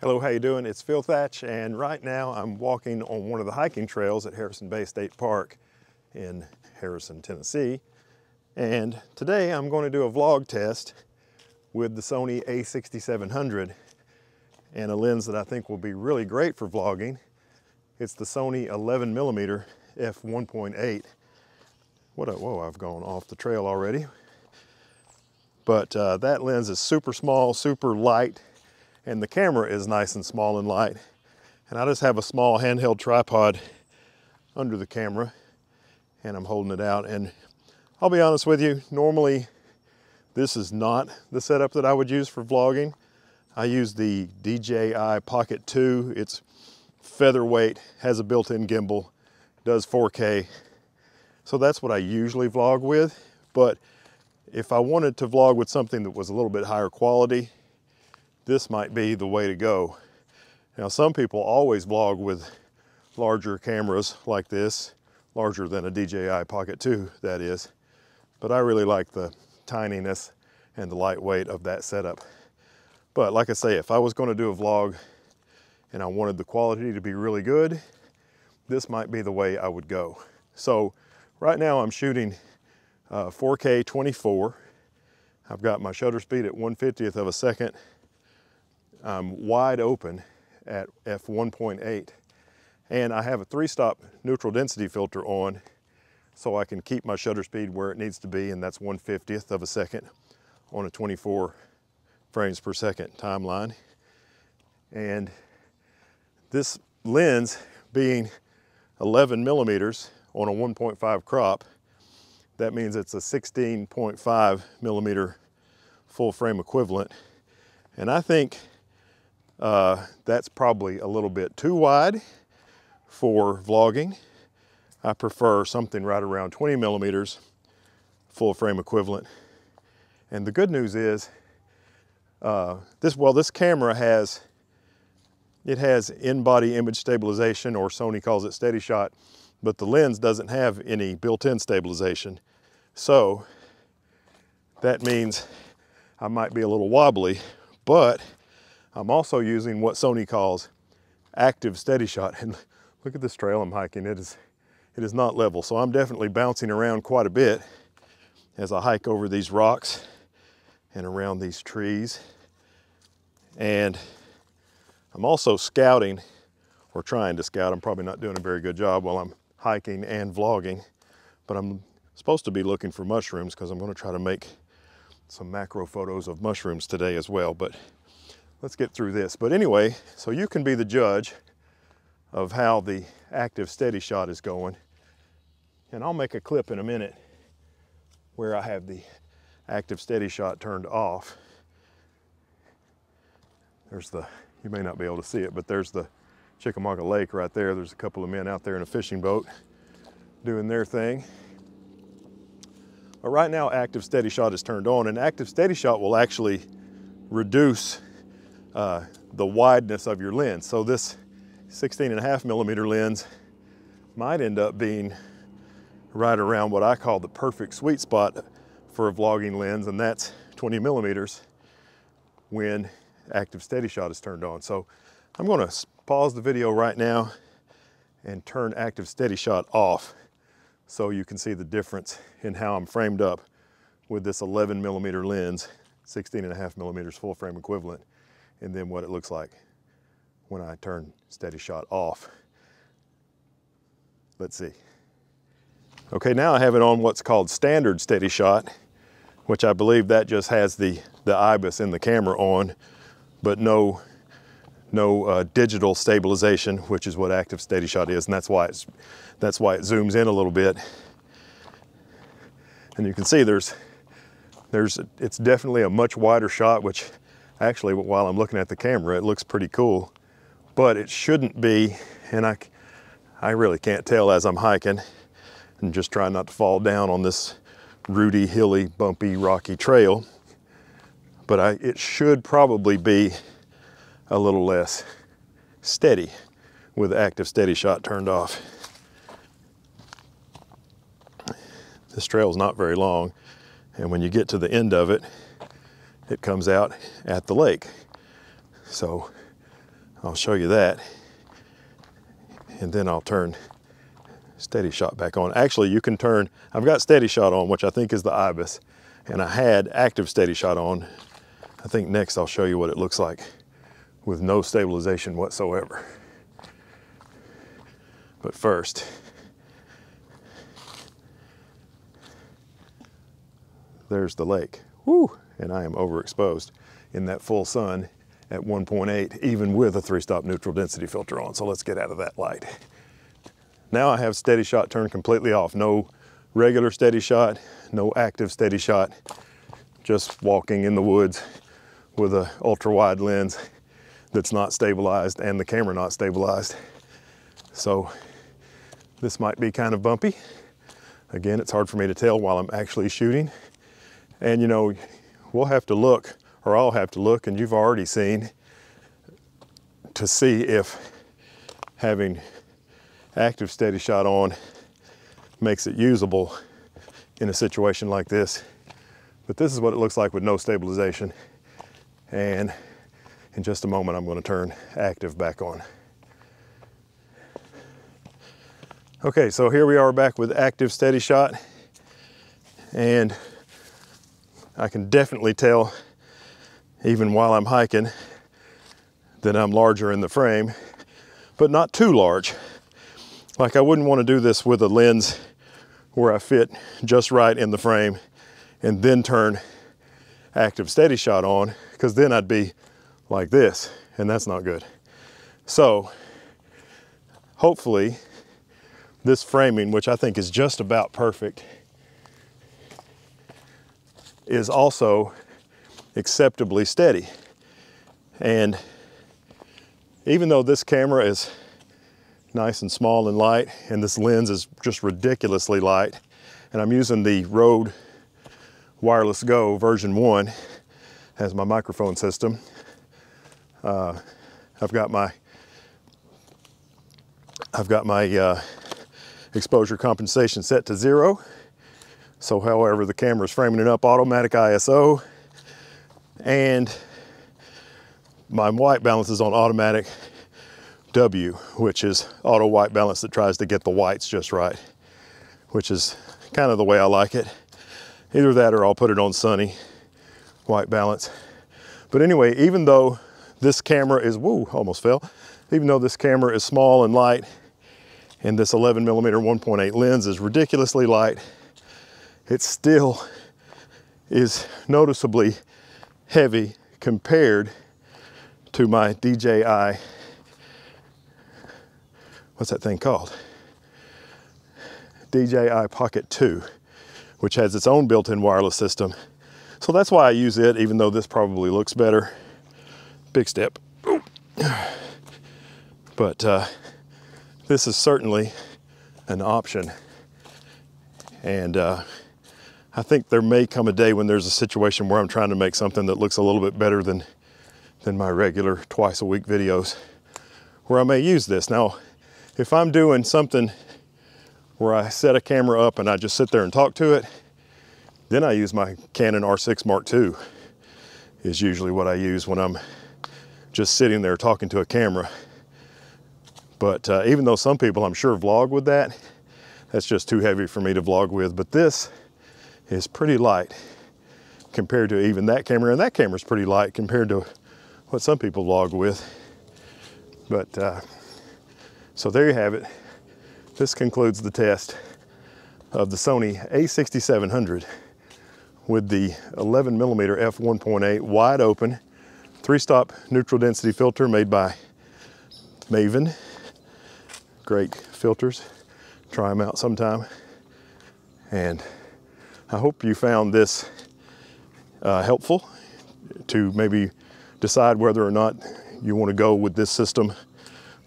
Hello, how you doing? It's Phil Thach, and right now I'm walking on one of the hiking trails at Harrison Bay State Park in Harrison, Tennessee. And today I'm going to do a vlog test with the Sony a6700 and a lens that I think will be really great for vlogging. It's the Sony 11 millimeter f1.8. What a, whoa, I've gone off the trail already. But uh, that lens is super small, super light, and the camera is nice and small and light. And I just have a small handheld tripod under the camera and I'm holding it out. And I'll be honest with you, normally this is not the setup that I would use for vlogging. I use the DJI Pocket 2. It's featherweight, has a built-in gimbal, does 4K. So that's what I usually vlog with. But if I wanted to vlog with something that was a little bit higher quality, this might be the way to go. Now, some people always vlog with larger cameras like this, larger than a DJI Pocket 2, that is. But I really like the tininess and the lightweight of that setup. But like I say, if I was gonna do a vlog and I wanted the quality to be really good, this might be the way I would go. So right now I'm shooting uh, 4K 24. I've got my shutter speed at 1 50th of a second um, wide open at f1.8 and I have a three-stop neutral density filter on so I can keep my shutter speed where it needs to be and that's 1 50th of a second on a 24 frames per second timeline. And this lens being 11 millimeters on a 1.5 crop that means it's a 16.5 millimeter full frame equivalent. And I think uh, that's probably a little bit too wide for vlogging. I prefer something right around 20 millimeters, full frame equivalent. And the good news is, uh, this well, this camera has, it has in-body image stabilization, or Sony calls it steady shot, but the lens doesn't have any built-in stabilization. So that means I might be a little wobbly, but I'm also using what Sony calls active steady shot. And look at this trail I'm hiking. It is, it is not level. So I'm definitely bouncing around quite a bit as I hike over these rocks and around these trees. And I'm also scouting or trying to scout. I'm probably not doing a very good job while I'm hiking and vlogging, but I'm supposed to be looking for mushrooms because I'm going to try to make some macro photos of mushrooms today as well. But let's get through this. But anyway, so you can be the judge of how the active steady shot is going. And I'll make a clip in a minute where I have the active steady shot turned off. There's the, you may not be able to see it, but there's the Chickamauga Lake right there. There's a couple of men out there in a fishing boat doing their thing. But right now, active steady shot is turned on, and active steady shot will actually reduce uh, the wideness of your lens. So this 16 and a half millimeter lens might end up being right around what I call the perfect sweet spot for a vlogging lens, and that's 20 millimeters when active steady shot is turned on. So I'm gonna pause the video right now and turn active steady shot off so you can see the difference in how I'm framed up with this 11 millimeter lens, 16 and a half millimeters full frame equivalent and then what it looks like when I turn steady shot off. Let's see. Okay, now I have it on what's called standard steady shot, which I believe that just has the, the IBIS in the camera on, but no, no uh, digital stabilization, which is what active steady shot is, and that's why, it's, that's why it zooms in a little bit. And you can see there's, there's, it's definitely a much wider shot, which actually while I'm looking at the camera, it looks pretty cool, but it shouldn't be, and I, I really can't tell as I'm hiking and just trying not to fall down on this rooty, hilly, bumpy, rocky trail. But I, it should probably be a little less steady with active steady shot turned off. This trail is not very long, and when you get to the end of it, it comes out at the lake. So I'll show you that. And then I'll turn steady shot back on. Actually, you can turn, I've got steady shot on, which I think is the IBIS, and I had active steady shot on. I think next I'll show you what it looks like with no stabilization whatsoever. But first, there's the lake. Woo! And I am overexposed in that full sun at 1.8, even with a three-stop neutral density filter on. So let's get out of that light. Now I have steady shot turned completely off. No regular steady shot, no active steady shot, just walking in the woods with a ultra wide lens that's not stabilized and the camera not stabilized. So this might be kind of bumpy. Again, it's hard for me to tell while I'm actually shooting. And you know, we'll have to look, or I'll have to look, and you've already seen, to see if having active steady shot on makes it usable in a situation like this. But this is what it looks like with no stabilization. And in just a moment, I'm gonna turn active back on. Okay, so here we are back with active steady shot. And I can definitely tell, even while I'm hiking, that I'm larger in the frame, but not too large. Like I wouldn't want to do this with a lens where I fit just right in the frame and then turn active steady shot on, because then I'd be like this, and that's not good. So hopefully this framing, which I think is just about perfect, is also acceptably steady. And even though this camera is nice and small and light, and this lens is just ridiculously light, and I'm using the Rode Wireless Go version 1 as my microphone system. Uh, I've got my I've got my uh, exposure compensation set to zero. So however the camera is framing it up, automatic ISO, and my white balance is on automatic W, which is auto white balance that tries to get the whites just right, which is kind of the way I like it. Either that or I'll put it on sunny white balance. But anyway, even though this camera is, woo, almost fell. Even though this camera is small and light, and this 11 millimeter 1.8 lens is ridiculously light, it still is noticeably heavy compared to my DJI, what's that thing called? DJI Pocket 2, which has its own built-in wireless system. So that's why I use it, even though this probably looks better big step. But uh, this is certainly an option. And uh, I think there may come a day when there's a situation where I'm trying to make something that looks a little bit better than, than my regular twice a week videos, where I may use this. Now, if I'm doing something where I set a camera up and I just sit there and talk to it, then I use my Canon R6 Mark II is usually what I use when I'm just sitting there talking to a camera. But uh, even though some people I'm sure vlog with that, that's just too heavy for me to vlog with. But this is pretty light compared to even that camera. And that camera is pretty light compared to what some people vlog with. But uh, so there you have it. This concludes the test of the Sony a6700 with the 11 millimeter f1.8 wide open three-stop neutral density filter made by Maven. Great filters. Try them out sometime. And I hope you found this uh, helpful to maybe decide whether or not you want to go with this system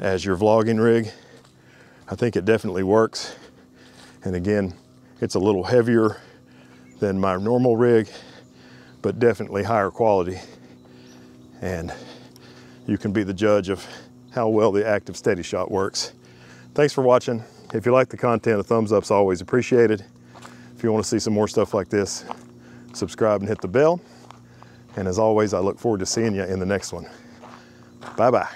as your vlogging rig. I think it definitely works. And again, it's a little heavier than my normal rig, but definitely higher quality and you can be the judge of how well the active steady shot works. Thanks for watching. If you like the content, a thumbs up's always appreciated. If you want to see some more stuff like this, subscribe and hit the bell. And as always, I look forward to seeing you in the next one. Bye-bye.